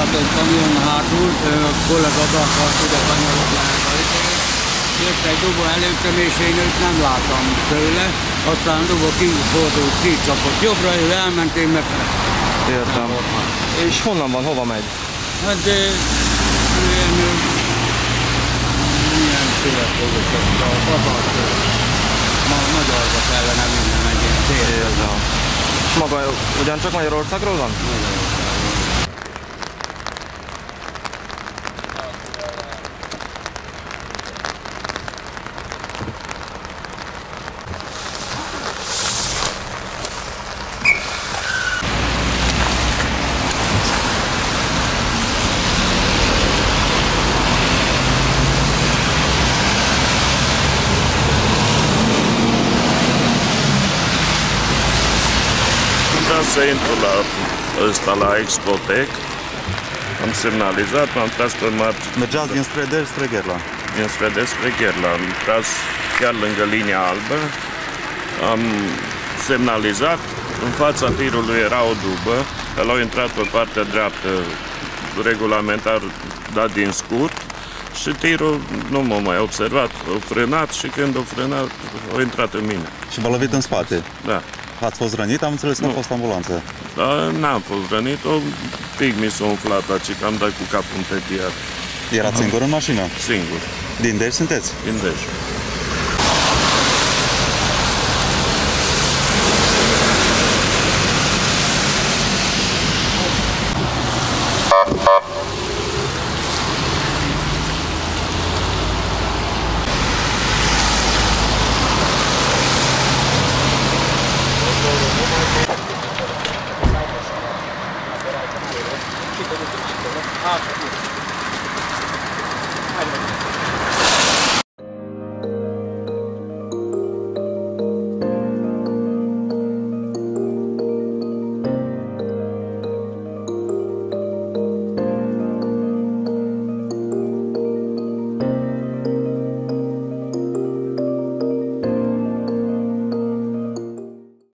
talált egy kamion hátul, ö, a ide kanyarodni ajtót. Jött egy dobo előttem, és én őt nem láttam tőle. Aztán a dobo kifordult, kicsapott jobbra, ő elment, én meg Értem. És honnan van, hova megy? Hát ilyen, ö, milyen születőket, a babak, ma, magyarba kellene minden egy ilyen. Értem. És maga ugyancsak Magyarországról van? Vreau să intru la ăsta, la Expotec. Am semnalizat, m-am tras pe margine Mergeați din spre de spre Gherla. dinspre despre Gherla. Am tras chiar lângă linia albă. Am semnalizat. În fața tirului era o dubă. El au intrat pe partea dreaptă regulamentar dat din scurt și tirul nu m-a mai observat, a frânat și când a frânat, a intrat în mine. Și v-a lovit în spate. Da. Ați fost rănit? Am înțeles că a Nu. fost ambulanță. Dar n-am fost rănit, o pic mi s-a umflat aici, că am dat cu capul în petiat. Erați singur în mașină. Singur, Din Dej sunteți? din Dej.